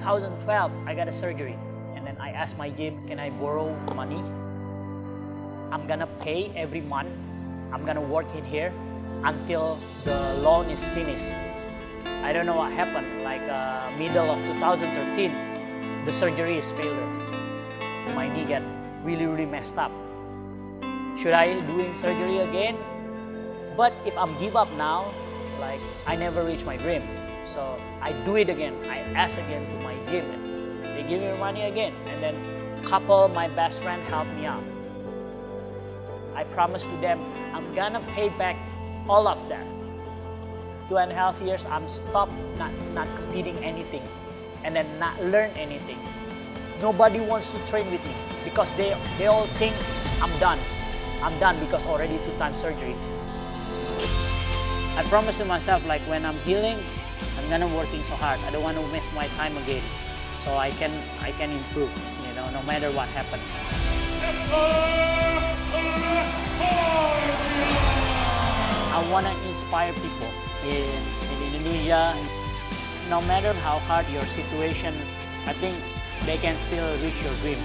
2012, I got a surgery. And then I asked my gym, can I borrow money? I'm gonna pay every month. I'm gonna work in here until the loan is finished. I don't know what happened, like uh, middle of 2013, the surgery is failure. My knee got really, really messed up. Should I doing surgery again? But if I'm give up now, like I never reach my dream. So I do it again. I ask again to my gym. They give me money again. And then couple, my best friend helped me out. I promised to them, I'm gonna pay back all of that. Two and a half years, I'm stopped not, not competing anything and then not learn anything. Nobody wants to train with me because they, they all think I'm done. I'm done because already two times surgery. I promised to myself like when I'm healing, I'm gonna working so hard. I don't want to miss my time again. So I can I can improve, you know, no matter what happens. I want to inspire people in, in Indonesia. No matter how hard your situation, I think they can still reach your dream.